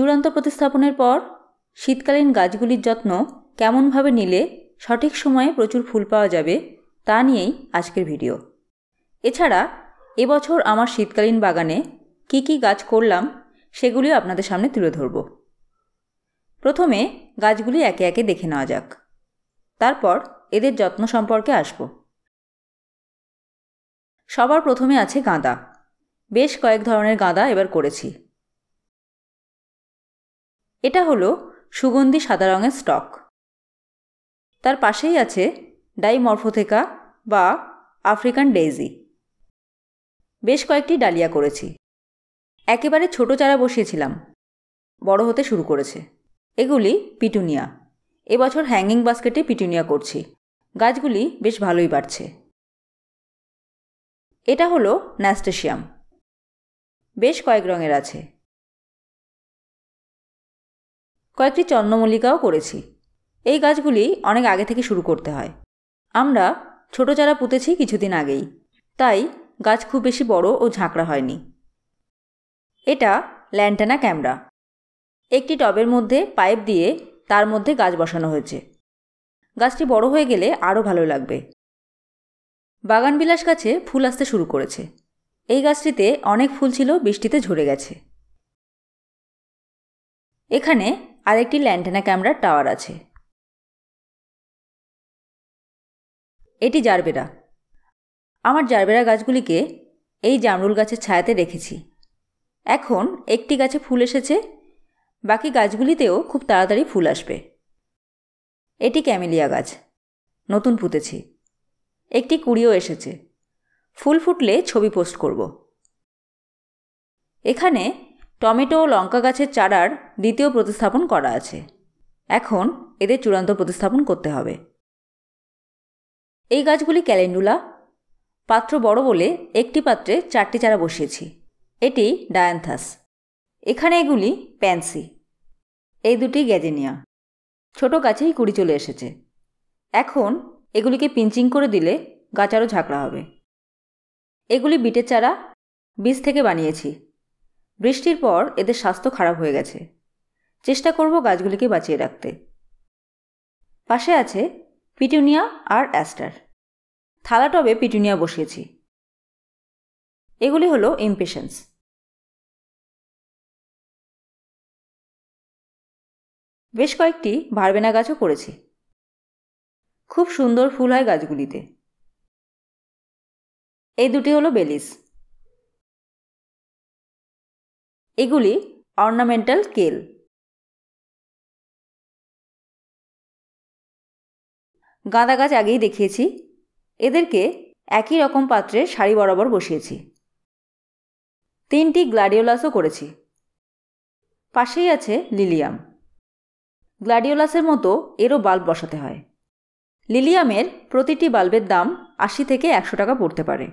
চূড়ান্ত প্রতিস্থাপনের পর, শীতকালীন গাছগুলির যত্ন কেমনভাবে নিলে সঠিক সময়ে প্রচুর ফুল পাওয়া যাবে, তা নিয়েই আজকের ভিডিও। এছাড়া, এবছর আমার শীতকালীন বাগানে কি কি গাছ করলাম, সেগুলিও আপনাদের সামনে তুলে ধরব। প্রথমে গাছগুলি একে একে দেখে নেওয়া যাক। তারপর এদের যত্ন সম্পর্কে আসব। সবার প্রথমে আছে গাঁদা। বেশ কয়েক ধরনের গাঁদা এবার করেছি। এটা হলো সুগন্ধি সাদা রঙের স্টক। তার পাশেই আছে ডাইমরফোথেকা বা আফ্রিকান ডেইজি। বেশ কয়েকটি ডালিয়া করেছি। একেবারে ছোট চারা বসিয়েছিলাম। বড় হতে শুরু করেছে। এগুলি পিটুনিয়া। এবছর হ্যাঙ্গিং বাস্কেটে পিটুনিয়া করছি। গাছগুলি বেশ ভালোই বাড়ছে। এটা হলো ন্যাস্টেশিয়াম। বেশ কয়েক রঙের আছে। কয়েকটি চন্দ্রমল্লিকাও করেছি। এই গাছগুলি অনেক আগে থেকে শুরু করতে হয়। আমরা ছোট চারা পুঁতেছি কিছুদিন আগেই। তাই গাছ খুব বেশি বড় ও ঝাঁকড়া হয়নি। এটা ল্যান্টানা ক্যামরা। একটি টবের মধ্যে পাইপ দিয়ে তার মধ্যে গাছ বসানো হয়েছে। গাছটি বড় হয়ে গেলে আরও ভালো লাগবে। বাগানবিলাস গাছে ফুল আসতে শুরু করেছে। এই গাছটিতে অনেক ফুল ছিল, বৃষ্টিতে ঝরে গেছে। এখানে আরেকটি ল্যান্টেনা ক্যামেরার টাওয়ার আছে। এটি জারবেরা। আমার জারবেরা গাছগুলিকে এই জামরুল গাছের ছায়াতে রেখেছি। এখন একটি গাছে ফুল এসেছে, বাকি গাছগুলিতেও খুব তাড়াতাড়ি ফুল আসবে। এটি ক্যামেলিয়া গাছ, নতুন পুঁতেছি। একটি কুড়িও এসেছে। ফুল ফুটলে ছবি পোস্ট করব। এখানে টমেটো ও লঙ্কা গাছের চারার দ্বিতীয় প্রতিস্থাপন করা আছে। এখন এদের চূড়ান্ত প্রতিস্থাপন করতে হবে। এই গাছগুলি ক্যালেন্ডুলা, পাত্র বড় বলে একটি পাত্রে চারটি চারা বসিয়েছি। এটি ডায়ান্থাস। এখানে এগুলি প্যান্সি। এই দুটি গ্যাজেনিয়া। ছোট গাছেই কুড়ি চলে এসেছে। এখন এগুলিকে পিঞ্চিং করে দিলে গাছ আরও ঝাঁকড়া হবে। এগুলি বিটের চারা, বীজ থেকে বানিয়েছি। বৃষ্টির পর এদের স্বাস্থ্য খারাপ হয়ে গেছে। চেষ্টা করব গাছগুলিকে বাঁচিয়ে রাখতে। পাশে আছে পিটুনিয়া আর অ্যাস্টার। থালা টবে পিটুনিয়া বসিয়েছি। এগুলি হলো ইম্পেশেন্স। বেশ কয়েকটি ভারবেনা গাছও করেছি। খুব সুন্দর ফুল হয় গাছগুলিতে। এই দুটি হলো বেলিস। এগুলি অর্নামেন্টাল কেল। গাঁদা গাছ আগেই দেখিয়েছি। এদেরকে একই রকম পাত্রে সারি বরাবর বসিয়েছি। তিনটি গ্লাডিওলাসও করেছি। পাশেই আছে লিলিয়াম। গ্লাডিওলাসের মতো এরও বাল্ব বসাতে হয়। লিলিয়ামের প্রতিটি বাল্বের দাম আশি থেকে একশো টাকা পড়তে পারে।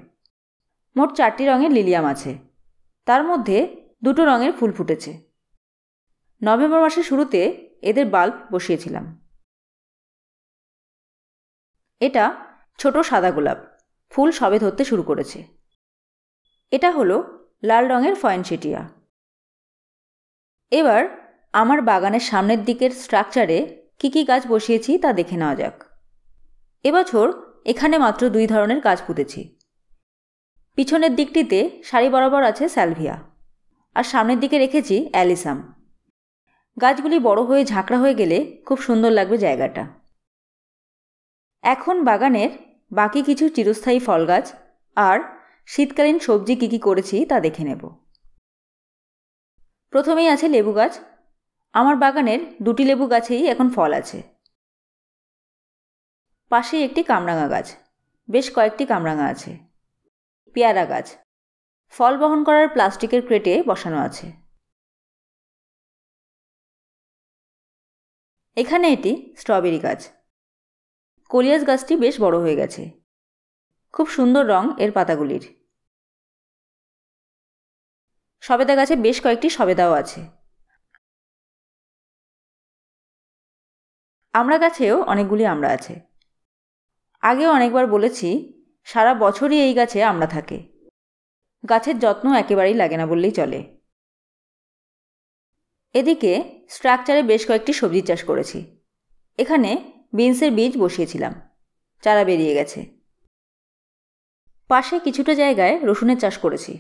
মোট চারটি রঙের লিলিয়াম আছে। তার মধ্যে দুটো রঙের ফুল ফুটেছে। নভেম্বর মাসের শুরুতে এদের বাল্ব বসিয়েছিলাম। এটা ছোট সাদা গোলাপ। ফুল সবে ধরতে শুরু করেছে। এটা হলো লাল রঙের ফয়েনসেটিয়া এবার আমার বাগানের সামনের দিকের স্ট্রাকচারে কী কী গাছ বসিয়েছি তা দেখে নেওয়া যাক। এবছর এখানে মাত্র দুই ধরনের গাছ পুঁতেছি। পিছনের দিকটিতে সারি বরাবর আছে স্যালভিয়া। আর সামনের দিকে রেখেছি অ্যালিসাম। গাছগুলি বড় হয়ে ঝাঁকড়া হয়ে গেলে খুব সুন্দর লাগবে জায়গাটা। এখন বাগানের বাকি কিছু চিরস্থায়ী ফল গাছ আর শীতকালীন সবজি কী কী করেছি তা দেখে নেব। প্রথমেই আছে লেবু গাছ। আমার বাগানের দুটি লেবু গাছেই এখন ফল আছে। পাশেই একটি কামরাঙা গাছ। বেশ কয়েকটি কামরাঙা আছে। পেয়ারা গাছ। ফল বহন করার প্লাস্টিকের ক্রেটে বসানো আছে। এখানে এটি স্ট্রবেরি গাছ। কলিয়াস গাছটি বেশ বড় হয়ে গেছে। খুব সুন্দর রং এর পাতাগুলির। সবেদা গাছে বেশ কয়েকটি সবেদাও আছে। আমরা গাছেও অনেকগুলি আমড়া আছে। আগেও অনেকবার বলেছি, সারা বছরই এই গাছে আমড়া থাকে। গাছের যত্ন একেবারেই লাগে না বললেই চলে। এদিকে স্ট্রাকচারে বেশ কয়েকটি সবজি চাষ করেছি। এখানে বিনসের বীজ বসিয়েছিলাম। চারা বেরিয়ে গেছে। পাশে কিছুটা জায়গায় রসুনের চাষ করেছি।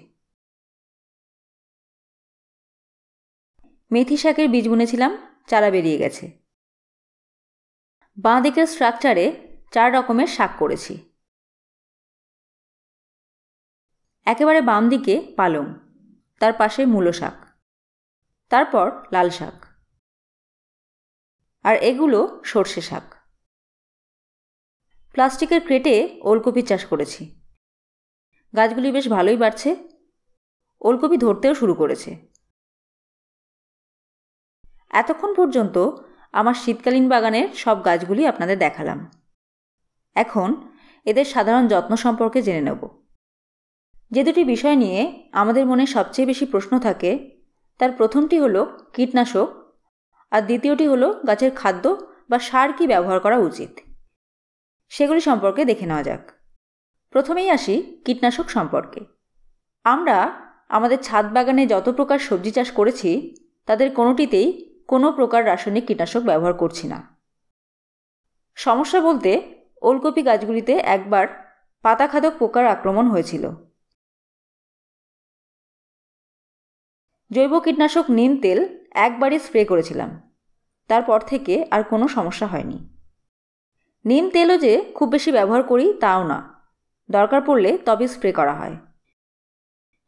মেথি শাকের বীজ বুনেছিলাম, চারা বেরিয়ে গেছে। বাঁ দিকের স্ট্রাকচারে চার রকমের শাক করেছি। একেবারে বাম দিকে পালং, তার পাশে মূলো শাক, তারপর লাল শাক, আর এগুলো সর্ষে শাক। প্লাস্টিকের ক্রেটে ওলকপি চাষ করেছি। গাছগুলি বেশ ভালোই বাড়ছে। ওলকপি ধরতেও শুরু করেছে। এতক্ষণ পর্যন্ত আমার শীতকালীন বাগানের সব গাছগুলি আপনাদের দেখালাম। এখন এদের সাধারণ যত্ন সম্পর্কে জেনে নেব। যে দুটি বিষয় নিয়ে আমাদের মনে সবচেয়ে বেশি প্রশ্ন থাকে, তার প্রথমটি হলো কীটনাশক আর দ্বিতীয়টি হলো গাছের খাদ্য বা সার কি ব্যবহার করা উচিত। সেগুলি সম্পর্কে দেখে নেওয়া যাক। প্রথমেই আসি কীটনাশক সম্পর্কে। আমরা আমাদের ছাদ বাগানে যত প্রকার সবজি চাষ করেছি, তাদের কোনোটিতেই কোনো প্রকার রাসায়নিক কীটনাশক ব্যবহার করছি না। সমস্যা বলতে ওলকপি গাছগুলিতে একবার পাতাখাদক পোকার আক্রমণ হয়েছিল। জৈব কীটনাশক নিম তেল একবারই স্প্রে করেছিলাম। তারপর থেকে আর কোনো সমস্যা হয়নি। নিম তেলও যে খুব বেশি ব্যবহার করি তাও না। দরকার পড়লে তবে স্প্রে করা হয়।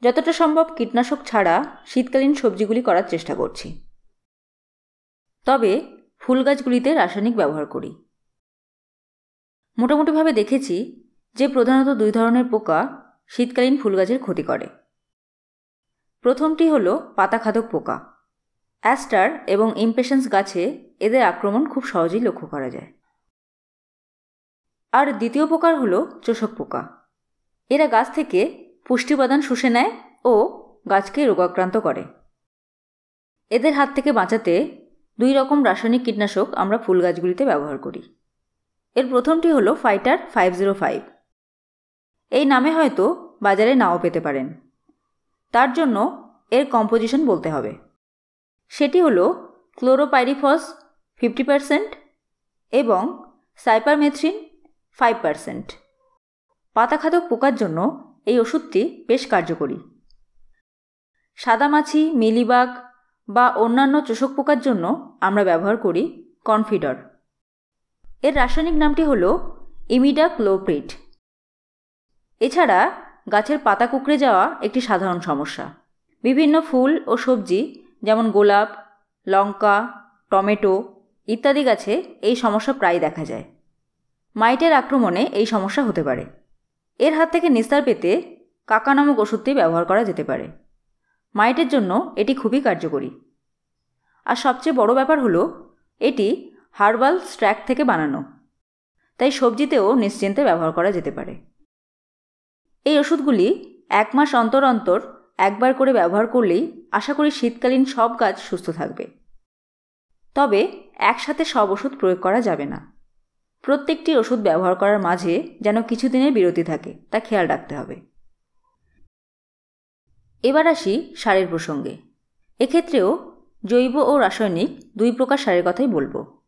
যতটা সম্ভব কীটনাশক ছাড়া শীতকালীন সবজিগুলি করার চেষ্টা করছি। তবে ফুল গাছগুলিতে রাসায়নিক ব্যবহার করি। মোটামুটিভাবে দেখেছি যে প্রধানত দুই ধরনের পোকা শীতকালীন ফুল গাছের ক্ষতি করে। প্রথমটি হল পাতাখাদক পোকা। অ্যাস্টার এবং ইমপেশেন্স গাছে এদের আক্রমণ খুব সহজেই লক্ষ্য করা যায়। আর দ্বিতীয় প্রকার হল চোষক পোকা। এরা গাছ থেকে পুষ্টি উপাদান শুষে নেয় ও গাছকে রোগাক্রান্ত করে। এদের হাত থেকে বাঁচাতে দুই রকম রাসায়নিক কীটনাশক আমরা ফুল গাছগুলিতে ব্যবহার করি। এর প্রথমটি হলো ফাইটার ফাইভ জিরো ফাইভ। এই নামে হয়তো বাজারে নাও পেতে পারেন। তার জন্য এর কম্পোজিশন বলতে হবে। সেটি হলো ক্লোরোপাইরিফস ফিফটি পারসেন্ট এবং সাইপারমেথ্রিন ফাইভ পারসেন্ট পাতাখাদক পোকার জন্য এই ওষুধটি বেশ কার্যকরী। সাদামাছি, মিলিবাগ বা অন্যান্য চোষক পোকার জন্য আমরা ব্যবহার করি কনফিডর। এর রাসায়নিক নামটি হল ইমিডা ক্লোপ্রিট এছাড়া গাছের পাতা কুকড়ে যাওয়া একটি সাধারণ সমস্যা। বিভিন্ন ফুল ও সবজি, যেমন গোলাপ, লঙ্কা, টমেটো ইত্যাদি গাছে এই সমস্যা প্রায় দেখা যায়। মাইটের আক্রমণে এই সমস্যা হতে পারে। এর হাত থেকে নিস্তার পেতে কাকা নামক ওষুধটি ব্যবহার করা যেতে পারে। মাইটের জন্য এটি খুবই কার্যকরী। আর সবচেয়ে বড় ব্যাপার হলো, এটি হার্বাল স্ট্র্যাক থেকে বানানো। তাই সবজিতেও নিশ্চিন্তে ব্যবহার করা যেতে পারে। এই ওষুধগুলি এক মাস অন্তর অন্তর একবার করে ব্যবহার করলেই আশা করি শীতকালীন সব গাছ সুস্থ থাকবে। তবে একসাথে সব ওষুধ প্রয়োগ করা যাবে না। প্রত্যেকটি ওষুধ ব্যবহার করার মাঝে যেন কিছুদিনের বিরতি থাকে, তা খেয়াল রাখতে হবে। এবার আসি সারের প্রসঙ্গে। এক্ষেত্রেও জৈব ও রাসায়নিক দুই প্রকার সারের কথাই বলব।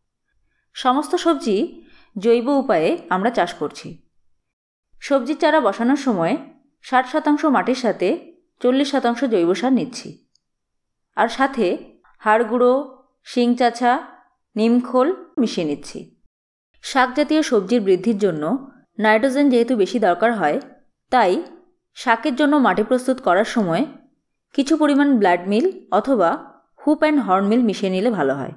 সমস্ত সবজি জৈব উপায়ে আমরা চাষ করছি। সবজির চারা বসানোর সময় ষাট শতাংশ মাটির সাথে চল্লিশ শতাংশ জৈব সার নিচ্ছি। আর সাথে হাড় গুঁড়ো, শিং চাছা নিমখোল মিশিয়ে নিচ্ছি। শাক জাতীয় সবজির বৃদ্ধির জন্য নাইট্রোজেন যেহেতু বেশি দরকার হয়, তাই শাকের জন্য মাটি প্রস্তুত করার সময় কিছু পরিমাণ ব্লাড মিল অথবা হুপ অ্যান্ড হর্ন মিল মিশিয়ে নিলে ভালো হয়।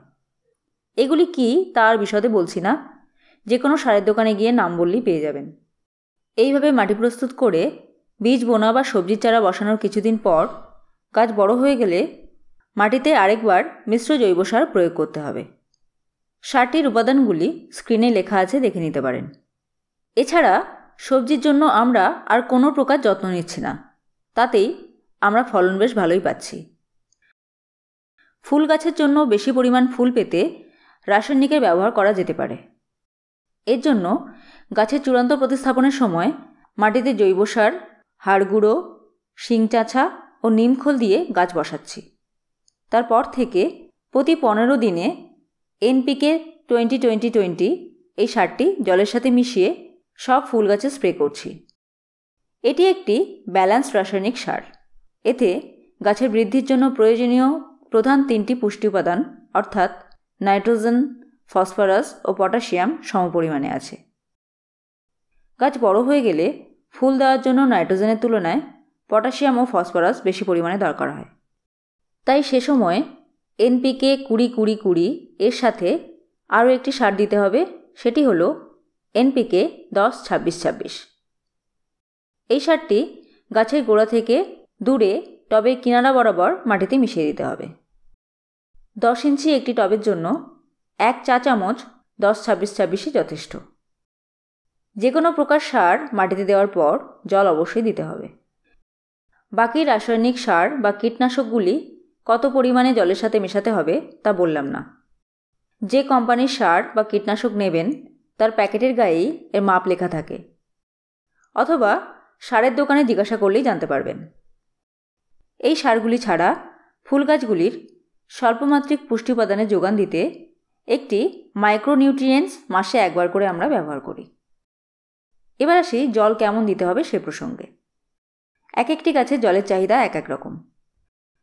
এগুলি কি তার বিশদে বলছি না যে কোনো সারের দোকানে গিয়ে নাম বললেই পেয়ে যাবেন। এইভাবে মাটি প্রস্তুত করে বীজ, বোনা বা সবজির চারা বসানোর কিছুদিন পর গাছ বড় হয়ে গেলে মাটিতে আরেকবার মিশ্র জৈব সার প্রয়োগ করতে হবে। সারটির উপাদানগুলি স্ক্রিনে লেখা আছে, দেখে নিতে পারেন। এছাড়া সবজির জন্য আমরা আর কোনো প্রকার যত্ন নিচ্ছি না। তাতেই আমরা ফলন বেশ ভালোই পাচ্ছি। ফুল গাছের জন্য বেশি পরিমাণ ফুল পেতে রাসায়নিকের ব্যবহার করা যেতে পারে। এর জন্য গাছের চূড়ান্ত প্রতিস্থাপনের সময় মাটিতে জৈব সার, হাড় গুঁড়ো, শিং চাছা ও নিমখোল দিয়ে গাছ বসাচ্ছি। তারপর থেকে প্রতি পনেরো দিনে এনপিকে টোয়েন্টি টোয়েন্টি টোয়েন্টি এই সারটি জলের সাথে মিশিয়ে সব ফুল গাছে স্প্রে করছি। এটি একটি ব্যালেন্স রাসায়নিক সার। এতে গাছের বৃদ্ধির জন্য প্রয়োজনীয় প্রধান তিনটি পুষ্টি উপাদান, অর্থাৎ নাইট্রোজেন ফসফরাস ও পটাশিয়াম সমপরিমাণে আছে। গাছ বড় হয়ে গেলে ফুল দেওয়ার জন্য নাইট্রোজেনের তুলনায় পটাশিয়াম ও ফসফরাস বেশি পরিমাণে দরকার হয়। তাই সে সময় এনপিকে কুড়ি কুড়ি কুড়ি এর সাথে আরও একটি সার দিতে হবে, সেটি হল এনপিকে দশ ছাব্বিশ ছাব্বিশ। এই সারটি গাছের গোড়া থেকে দূরে টবের কিনারা বরাবর মাটিতে মিশিয়ে দিতে হবে। দশ ইঞ্চি একটি টবের জন্য এক চা চামচ, দশ ছাব্বিশ ছাব্বিশই যথেষ্ট। যে কোনো প্রকার সার মাটিতে দেওয়ার পর জল অবশ্যই দিতে হবে। বাকি রাসায়নিক সার বা কীটনাশকগুলি কত পরিমাণে জলের সাথে মেশাতে হবে তা বললাম না। যে কোম্পানির সার বা কীটনাশক নেবেন, তার প্যাকেটের গায়েই এর মাপ লেখা থাকে। অথবা সারের দোকানে জিজ্ঞাসা করলেই জানতে পারবেন। এই সারগুলি ছাড়া ফুল গাছগুলির স্বল্পমাত্রিক পুষ্টি উপাদানের যোগান দিতে একটি মাইক্রোনিউট্রিয়েন্টস মাসে একবার করে আমরা ব্যবহার করি। এবার আসি জল কেমন দিতে হবে সে প্রসঙ্গে। এক একটি গাছের জলের চাহিদা এক এক রকম।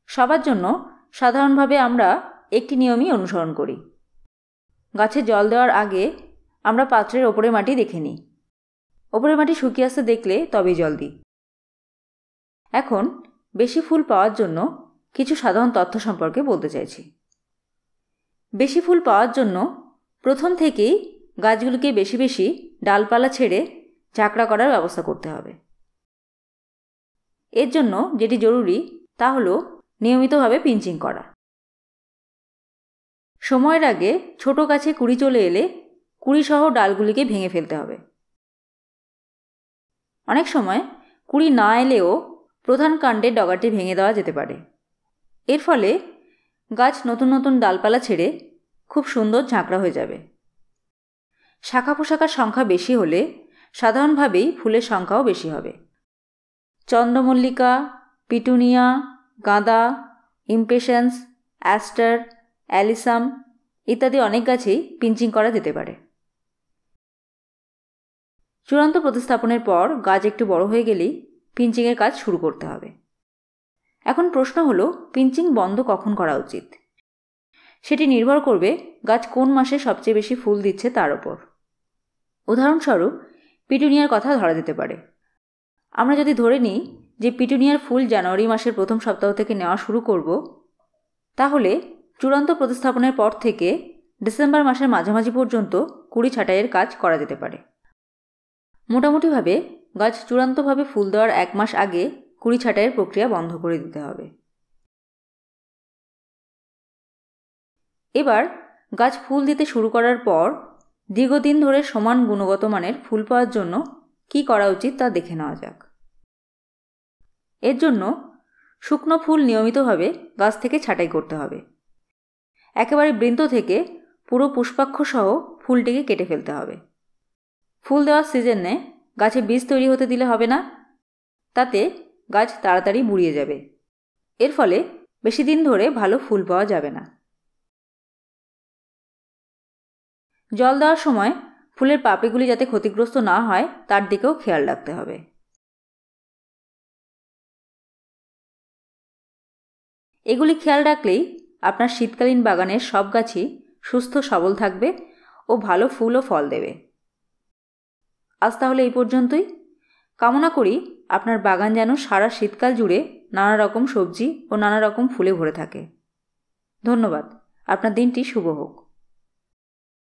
সবার জন্য সাধারণভাবে আমরা একটি নিয়মই অনুসরণ করি। গাছে জল দেওয়ার আগে আমরা পাত্রের ওপরের মাটি দেখে নিই। ওপরের মাটি শুকিয়ে আসতে দেখলে তবেই জল দিই। এখন বেশি ফুল পাওয়ার জন্য কিছু সাধারণ তথ্য সম্পর্কে বলতে চাইছি। বেশি ফুল পাওয়ার জন্য প্রথম থেকেই গাছগুলিকে বেশি বেশি ডালপালা ছেড়ে ঝাঁকড়া করার ব্যবস্থা করতে হবে। এর জন্য যেটি জরুরি তা হল নিয়মিতভাবে পিঞ্চিং করা। সময়ের আগে ছোট গাছে কুড়ি চলে এলে কুড়িসহ ডালগুলিকে ভেঙে ফেলতে হবে। অনেক সময় কুড়ি না এলেও প্রধান কাণ্ডের ডগাটি ভেঙে দেওয়া যেতে পারে। এর ফলে গাছ নতুন নতুন ডালপালা ছেড়ে খুব সুন্দর ঝাঁকড়া হয়ে যাবে। শাখা পোশাকার সংখ্যা বেশি হলে সাধারণভাবেই ফুলের সংখ্যাও বেশি হবে। চন্দ্রমল্লিকা, পিটুনিয়া, গাঁদা, ইমপেশেন্স, অ্যাস্টার, অ্যালিসাম ইত্যাদি অনেক গাছেই পিঞ্চিং করা যেতে পারে। চূড়ান্ত প্রতিস্থাপনের পর গাছ একটু বড় হয়ে গেলেই পিঞ্চিংয়ের কাজ শুরু করতে হবে। এখন প্রশ্ন হলো, পিঞ্চিং বন্ধ কখন করা উচিত? সেটি নির্ভর করবে গাছ কোন মাসে সবচেয়ে বেশি ফুল দিচ্ছে তার ওপর। উদাহরণস্বরূপ, পিটুনিয়ার কথা ধরা যেতে পারে। আমরা যদি ধরে নিই যে পিটুনিয়ার ফুল জানুয়ারি মাসের প্রথম সপ্তাহ থেকে নেওয়া শুরু করব, তাহলে চূড়ান্ত প্রতিস্থাপনের পর থেকে ডিসেম্বর মাসের মাঝামাঝি পর্যন্ত কুড়ি ছাঁটাইয়ের কাজ করা যেতে পারে। মোটামুটিভাবে গাছ চূড়ান্তভাবে ফুল দেওয়ার এক মাস আগে কুড়ি ছাঁটাইয়ের প্রক্রিয়া বন্ধ করে দিতে হবে। এবার গাছ ফুল দিতে শুরু করার পর দীর্ঘদিন ধরে সমান গুণগত মানের ফুল পাওয়ার জন্য কি করা উচিত তা দেখে নেওয়া যাক। এর জন্য শুকনো ফুল নিয়মিতভাবে গাছ থেকে ছাঁটাই করতে হবে। একেবারে বৃন্ত থেকে পুরো পুষ্পাক্ষ সহ ফুলটিকে কেটে ফেলতে হবে। ফুল দেওয়ার সিজনে গাছে বীজ তৈরি হতে দিলে হবে না। তাতে গাছ তাড়াতাড়ি বুড়িয়ে যাবে। এর ফলে বেশি দিন ধরে ভালো ফুল পাওয়া যাবে না। জল দেওয়ার সময় ফুলের পাপড়িগুলি যাতে ক্ষতিগ্রস্ত না হয়, তার দিকেও খেয়াল রাখতে হবে। এগুলি খেয়াল রাখলেই আপনার শীতকালীন বাগানের সব গাছই সুস্থ, সবল থাকবে ও ভালো ফুল ও ফল দেবে। আজ তাহলে এই পর্যন্তই। কামনা করি আপনার বাগান যেন সারা শীতকাল জুড়ে নানা রকম সবজি ও নানা রকম ফুলে ভরে থাকে। ধন্যবাদ। আপনার দিনটি শুভ হোক।